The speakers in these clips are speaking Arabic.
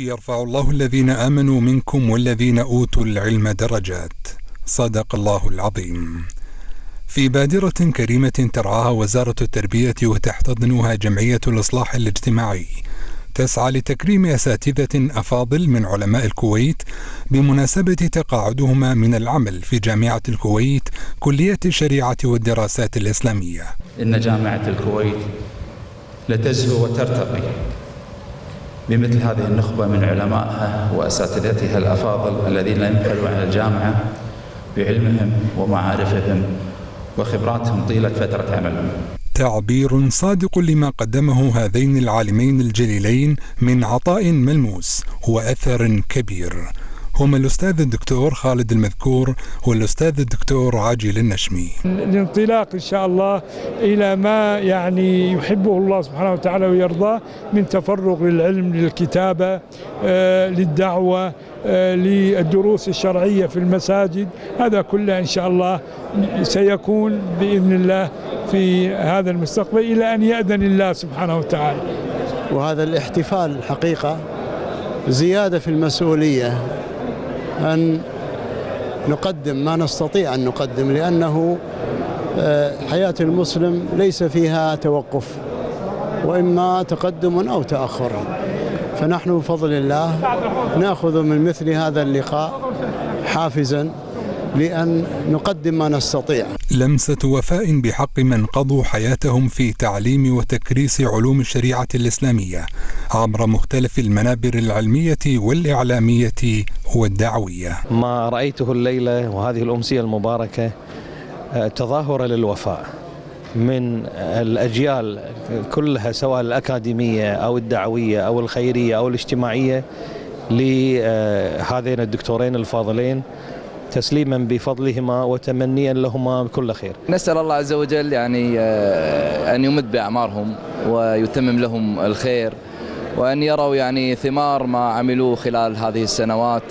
يرفع الله الذين آمنوا منكم والذين أوتوا العلم درجات. صدق الله العظيم. في بادرة كريمة ترعاها وزارة التربية وتحتضنها جمعية الإصلاح الاجتماعي. تسعى لتكريم أساتذة أفاضل من علماء الكويت بمناسبة تقاعدهما من العمل في جامعة الكويت كلية الشريعة والدراسات الإسلامية. إن جامعة الكويت لتزهو وترتقي. بمثل هذه النخبة من علمائها وأساتذتها الأفاضل الذين ينقلوا على الجامعة بعلمهم ومعارفهم وخبراتهم طيلة فترة عملهم. تعبير صادق لما قدمه هذين العالمين الجليلين من عطاء ملموس وأثر كبير. هما الأستاذ الدكتور خالد المذكور والأستاذ الدكتور عاجل النشمي. الانطلاق إن شاء الله إلى ما يعني يحبه الله سبحانه وتعالى ويرضاه من تفرغ للعلم للكتابة آه، للدعوة آه، للدروس الشرعية في المساجد. هذا كله إن شاء الله سيكون بإذن الله في هذا المستقبل إلى أن يأذن الله سبحانه وتعالى. وهذا الاحتفال حقيقة زيادة في المسؤولية. أن نقدم ما نستطيع أن نقدم لأنه آه، حياة المسلم ليس فيها توقف وإما تقدم أو تأخر. فنحن بفضل الله نأخذ من مثل هذا اللقاء حافزا. لأن نقدم ما نستطيع. لمسة وفاء بحق من قضوا حياتهم في تعليم وتكريس علوم الشريعة الإسلامية عبر مختلف المنابر العلمية والإعلامية والدعوية. ما رأيته الليلة وهذه الأمسية المباركة آه، تظاهر للوفاء من الأجيال كلها سواء الأكاديمية أو الدعوية أو الخيرية أو الاجتماعية لهذين الدكتورين الفاضلين تسليما بفضلهما وتمنيا لهما بكل خير. نسأل الله عز وجل يعني آه، أن يمد بأعمارهم ويتمم لهم الخير وأن يروا يعني ثمار ما عملوه خلال هذه السنوات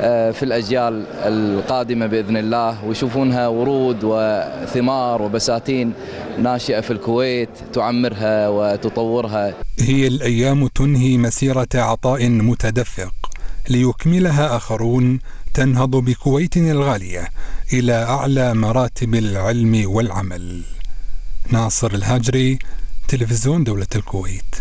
آه، في الأجيال القادمة بإذن الله. ويشوفونها ورود وثمار وبساتين ناشئة في الكويت تعمرها وتطورها. هي الأيام تنهي مسيرة عطاء متدفق. ليكملها آخرون تنهض بكويتنا الغالية إلى أعلى مراتب العلم والعمل. ناصر الهاجري تلفزيون دولة الكويت.